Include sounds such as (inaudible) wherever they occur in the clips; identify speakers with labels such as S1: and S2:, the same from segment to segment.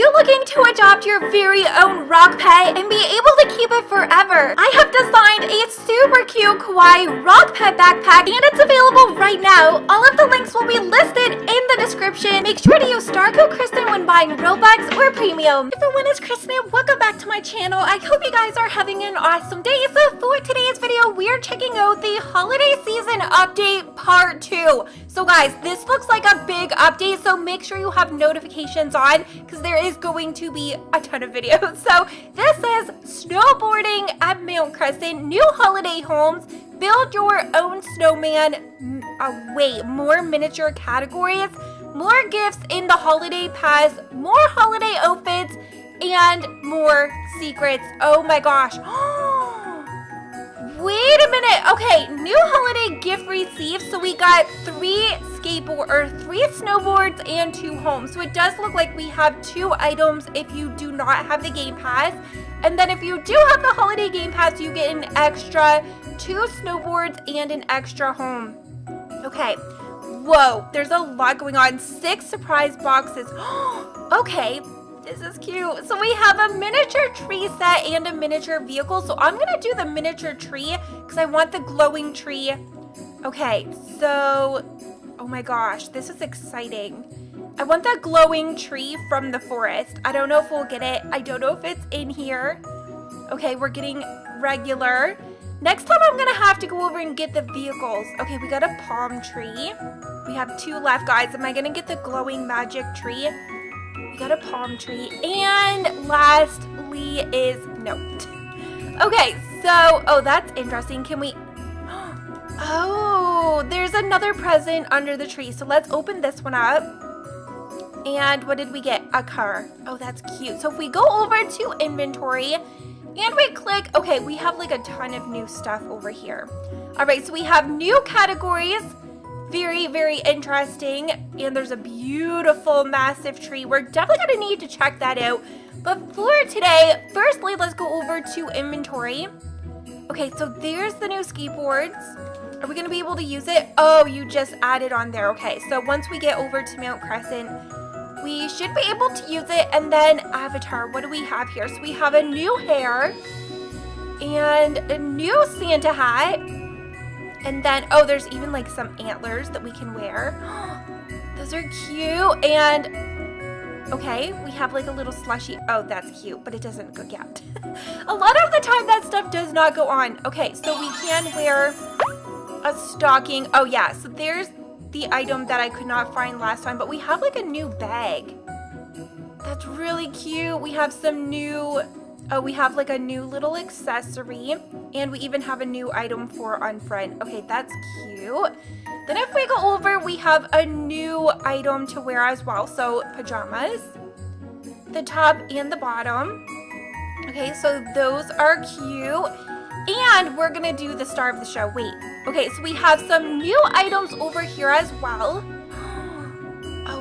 S1: you looking to adopt your very own rock pet and be able to keep it forever? I have designed a super cute kawaii rock pet backpack and it's available right now. All of the links will be listed in the description. Make sure to use star code Krystin when buying Robux or Premium. Everyone, it's Krystin welcome back to my channel. I hope you guys are having an awesome day. So for today's video, we are checking out the holiday season update part two. So guys, this looks like a big update, so make sure you have notifications on because there is going to be a ton of videos. (laughs) So this is snowboarding at Mount Crescent, new holiday homes, build your own snowman, uh, wait, more miniature categories, more gifts in the holiday pass, more holiday outfits, and more secrets. Oh my gosh. (gasps) Wait a minute. Okay, new holiday gift received. So we got three skateboard or three snowboards and two homes. So it does look like we have two items if you do not have the game pass. And then if you do have the holiday game pass, you get an extra two snowboards and an extra home. Okay. Whoa, there's a lot going on. Six surprise boxes. (gasps) okay, this is cute. So we have a miniature tree set and a miniature vehicle. So I'm going to do the miniature tree because I want the glowing tree. Okay, so, oh my gosh, this is exciting. I want that glowing tree from the forest. I don't know if we'll get it. I don't know if it's in here. Okay, we're getting regular. Next time I'm gonna have to go over and get the vehicles. Okay, we got a palm tree. We have two left, guys. Am I gonna get the glowing magic tree? Got a palm tree. And lastly is note. Okay, so, oh, that's interesting. Can we, (gasps) oh, there's another present under the tree. So let's open this one up. And what did we get? A car. Oh, that's cute. So if we go over to inventory and we click, okay, we have like a ton of new stuff over here. All right, so we have new categories very, very interesting. And there's a beautiful, massive tree. We're definitely going to need to check that out. But for today, firstly, let's go over to inventory. Okay, so there's the new skateboards. Are we going to be able to use it? Oh, you just added on there. Okay, so once we get over to Mount Crescent, we should be able to use it. And then avatar, what do we have here? So we have a new hair and a new Santa hat and then, oh, there's even like some antlers that we can wear. (gasps) Those are cute. And, okay, we have like a little slushy. Oh, that's cute, but it doesn't go yet. (laughs) a lot of the time that stuff does not go on. Okay, so we can wear a stocking. Oh, yeah, so there's the item that I could not find last time, but we have like a new bag. That's really cute. We have some new Oh, we have like a new little accessory and we even have a new item for on front. Okay, that's cute. Then if we go over, we have a new item to wear as well. So pajamas, the top and the bottom. Okay, so those are cute. And we're gonna do the star of the show. Wait, okay, so we have some new items over here as well.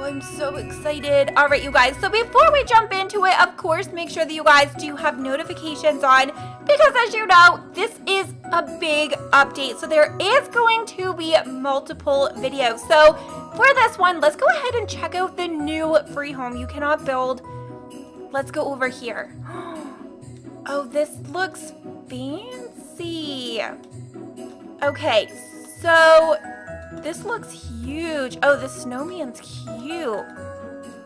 S1: I'm so excited. All right, you guys. So before we jump into it, of course, make sure that you guys do have notifications on because as you know, this is a big update. So there is going to be multiple videos. So for this one, let's go ahead and check out the new free home you cannot build. Let's go over here. (gasps) Oh, this looks fancy. Okay, so this looks huge. Oh, the snowman's cute.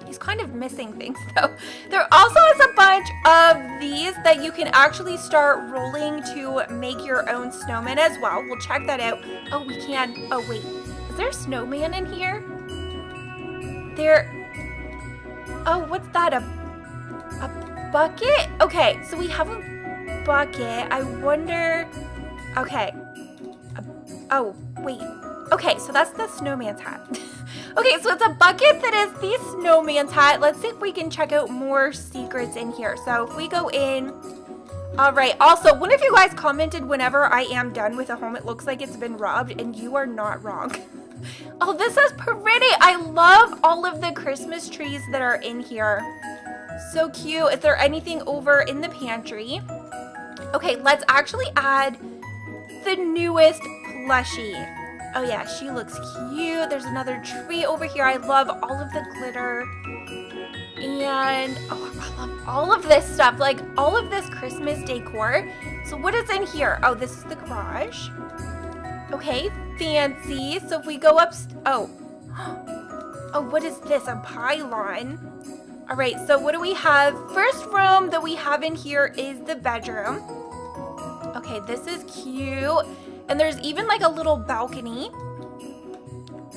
S1: He's kind of missing things (laughs) though. There also is a bunch of these that you can actually start rolling to make your own snowman as well. We'll check that out. Oh, we can. Oh, wait. Is there a snowman in here? There. Oh, what's that? A, a bucket? Okay, so we have a bucket. I wonder. Okay. oh, wait. Okay, so that's the snowman's hat. (laughs) okay, so it's a bucket that is the snowman's hat. Let's see if we can check out more secrets in here. So if we go in, all right. Also, one of you guys commented whenever I am done with a home, it looks like it's been robbed, and you are not wrong. (laughs) oh, this is pretty. I love all of the Christmas trees that are in here. So cute. Is there anything over in the pantry? Okay, let's actually add the newest plushie. Oh yeah, she looks cute. There's another tree over here. I love all of the glitter. And oh, I love all of this stuff, like all of this Christmas decor. So what is in here? Oh, this is the garage. Okay, fancy. So if we go up, oh, (gasps) oh, what is this? A pylon. All right, so what do we have? First room that we have in here is the bedroom. Okay, this is cute. And there's even like a little balcony.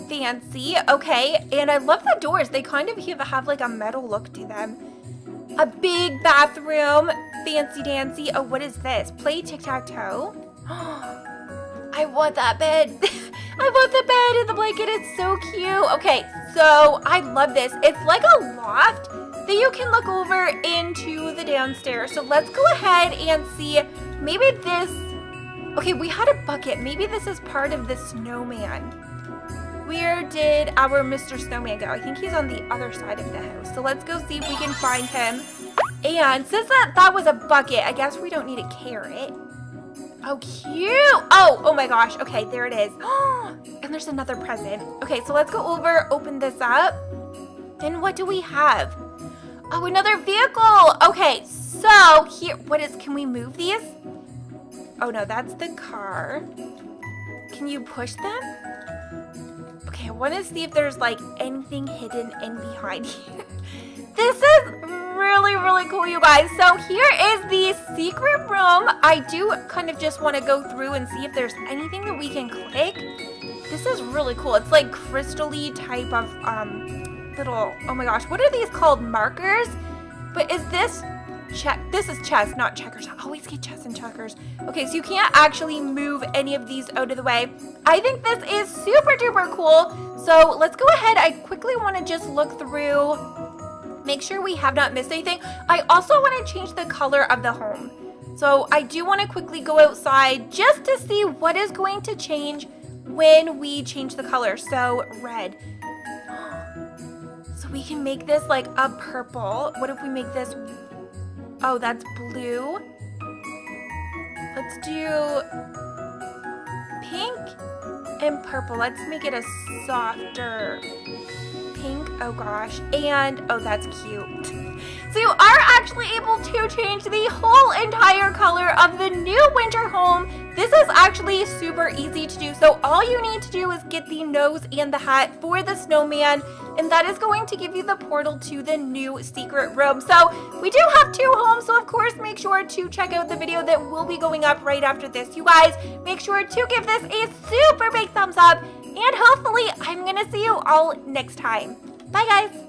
S1: Fancy. Okay, and I love the doors. They kind of have like a metal look to them. A big bathroom. Fancy dancy. Oh, what is this? Play tic-tac-toe. (gasps) I want that bed. (laughs) I want the bed and the blanket. It's so cute. Okay, so I love this. It's like a loft that you can look over into the downstairs. So let's go ahead and see. Maybe this... Okay, we had a bucket. Maybe this is part of the snowman. Where did our Mr. Snowman go? I think he's on the other side of the house. So let's go see if we can find him. And since that, that was a bucket, I guess we don't need a carrot. Oh, cute. Oh, oh my gosh. Okay, there it is. (gasps) and there's another present. Okay, so let's go over, open this up. And what do we have? Oh, another vehicle. Okay, so here, what is, can we move these? Oh no, that's the car. Can you push them? Okay, I want to see if there's like anything hidden in behind (laughs) here. this is really, really cool, you guys. So here is the secret room. I do kind of just want to go through and see if there's anything that we can click. This is really cool. It's like crystally type of um, little, oh my gosh, what are these called? Markers? But is this check? This is chess, not checkers. I always get chess and checkers. Okay, so you can't actually move any of these out of the way. I think this is super duper cool. So let's go ahead. I quickly want to just look through make sure we have not missed anything. I also want to change the color of the home. So I do want to quickly go outside just to see what is going to change when we change the color. So red. So we can make this like a purple. What if we make this, oh, that's blue. Let's do pink and purple. Let's make it a softer pink. Oh gosh. And, oh, that's cute. So you are actually able to change the whole entire color of the new winter home. This is actually super easy to do. So all you need to do is get the nose and the hat for the snowman. And that is going to give you the portal to the new secret room. So we do have two homes. So of course, make sure to check out the video that will be going up right after this. You guys, make sure to give this a super big thumbs up and hopefully I'm going to see you all next time. Bye, guys.